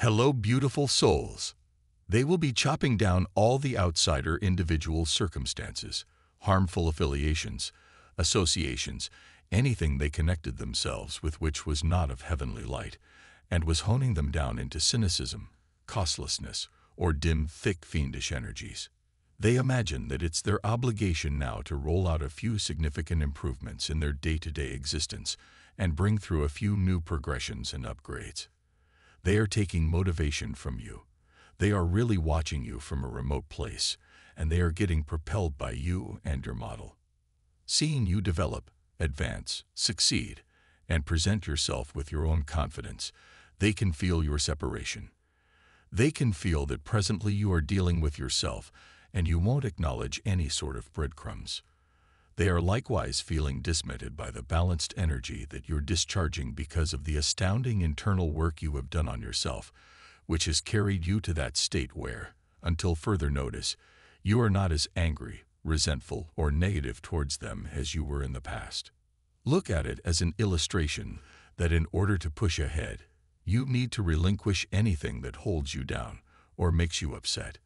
Hello, beautiful souls. They will be chopping down all the outsider individual circumstances, harmful affiliations, associations, anything they connected themselves with which was not of heavenly light, and was honing them down into cynicism, costlessness, or dim, thick, fiendish energies. They imagine that it's their obligation now to roll out a few significant improvements in their day-to-day existence and bring through a few new progressions and upgrades. They are taking motivation from you. They are really watching you from a remote place, and they are getting propelled by you and your model. Seeing you develop, advance, succeed, and present yourself with your own confidence, they can feel your separation. They can feel that presently you are dealing with yourself and you won't acknowledge any sort of breadcrumbs. They are likewise feeling dismitted by the balanced energy that you're discharging because of the astounding internal work you have done on yourself, which has carried you to that state where, until further notice, you are not as angry, resentful, or negative towards them as you were in the past. Look at it as an illustration that in order to push ahead, you need to relinquish anything that holds you down or makes you upset.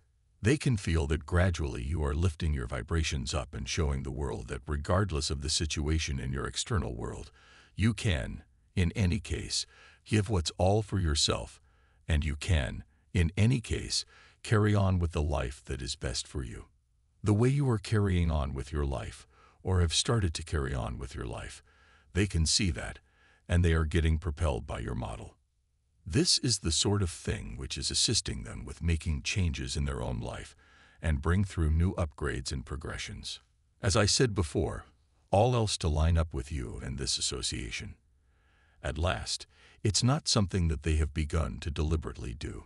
They can feel that gradually you are lifting your vibrations up and showing the world that regardless of the situation in your external world, you can, in any case, give what's all for yourself, and you can, in any case, carry on with the life that is best for you. The way you are carrying on with your life, or have started to carry on with your life, they can see that, and they are getting propelled by your model. This is the sort of thing which is assisting them with making changes in their own life and bring through new upgrades and progressions. As I said before, all else to line up with you and this association. At last, it's not something that they have begun to deliberately do.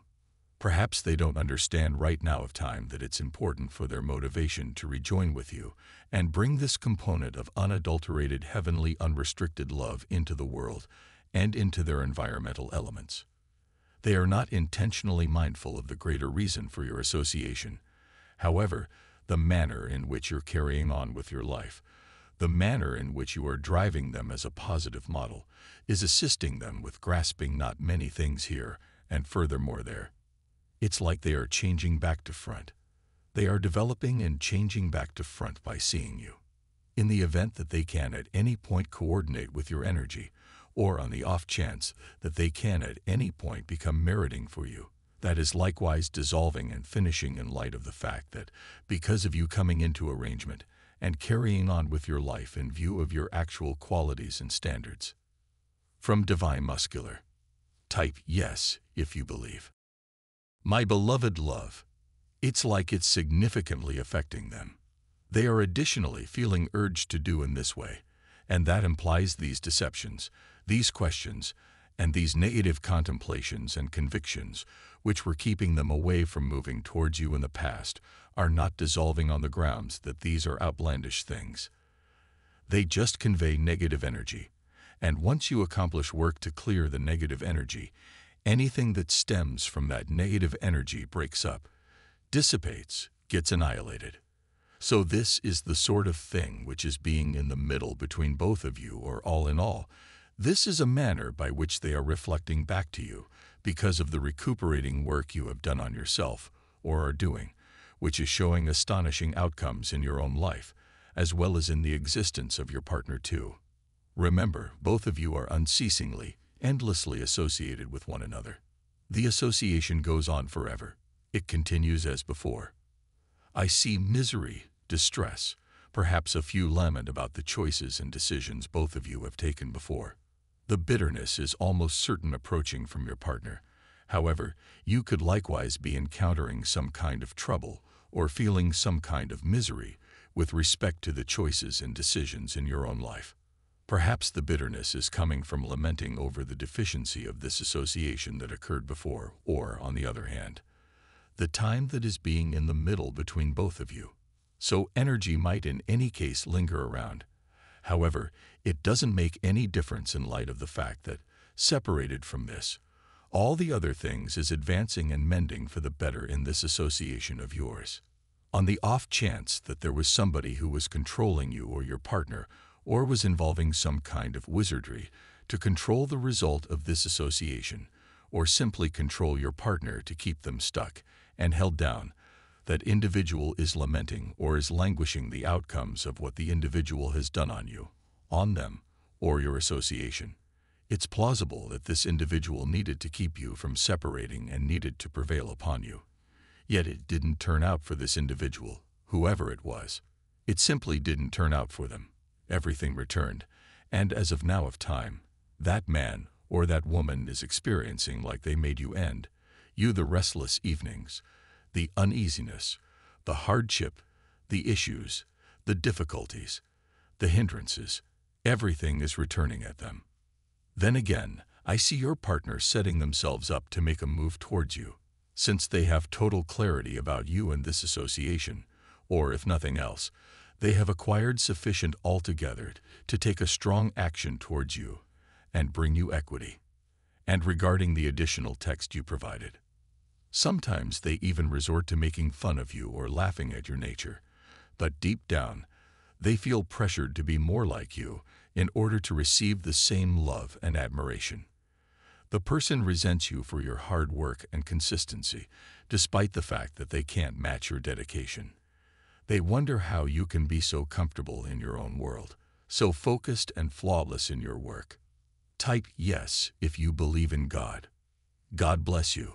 Perhaps they don't understand right now of time that it's important for their motivation to rejoin with you and bring this component of unadulterated heavenly unrestricted love into the world and into their environmental elements. They are not intentionally mindful of the greater reason for your association. However, the manner in which you're carrying on with your life, the manner in which you are driving them as a positive model, is assisting them with grasping not many things here and furthermore there. It's like they are changing back to front. They are developing and changing back to front by seeing you. In the event that they can at any point coordinate with your energy, or on the off chance that they can at any point become meriting for you. That is likewise dissolving and finishing in light of the fact that, because of you coming into arrangement and carrying on with your life in view of your actual qualities and standards. From Divine Masculine. Type yes if you believe. My beloved love, it's like it's significantly affecting them. They are additionally feeling urged to do in this way, and that implies these deceptions, these questions, and these negative contemplations and convictions, which were keeping them away from moving towards you in the past, are not dissolving on the grounds that these are outlandish things. They just convey negative energy, and once you accomplish work to clear the negative energy, anything that stems from that negative energy breaks up, dissipates, gets annihilated. So this is the sort of thing which is being in the middle between both of you, or all in all, this is a manner by which they are reflecting back to you because of the recuperating work you have done on yourself or are doing, which is showing astonishing outcomes in your own life, as well as in the existence of your partner too. Remember, both of you are unceasingly, endlessly associated with one another. The association goes on forever. It continues as before. I see misery, distress, perhaps a few lament about the choices and decisions both of you have taken before. The bitterness is almost certain approaching from your partner. However, you could likewise be encountering some kind of trouble or feeling some kind of misery with respect to the choices and decisions in your own life. Perhaps the bitterness is coming from lamenting over the deficiency of this association that occurred before, or, on the other hand, the time that is being in the middle between both of you. So energy might in any case linger around, However, it doesn't make any difference in light of the fact that, separated from this, all the other things is advancing and mending for the better in this association of yours. On the off chance that there was somebody who was controlling you or your partner, or was involving some kind of wizardry to control the result of this association, or simply control your partner to keep them stuck and held down, that individual is lamenting or is languishing the outcomes of what the individual has done on you, on them, or your association. It's plausible that this individual needed to keep you from separating and needed to prevail upon you. Yet it didn't turn out for this individual, whoever it was. It simply didn't turn out for them. Everything returned, and as of now of time, that man or that woman is experiencing like they made you end, you the restless evenings, the uneasiness, the hardship, the issues, the difficulties, the hindrances, everything is returning at them. Then again, I see your partner setting themselves up to make a move towards you, since they have total clarity about you and this association, or if nothing else, they have acquired sufficient altogether to take a strong action towards you and bring you equity. And regarding the additional text you provided, sometimes they even resort to making fun of you or laughing at your nature, but deep down, they feel pressured to be more like you in order to receive the same love and admiration. The person resents you for your hard work and consistency, despite the fact that they can't match your dedication. They wonder how you can be so comfortable in your own world, so focused and flawless in your work. Type yes if you believe in God. God bless you.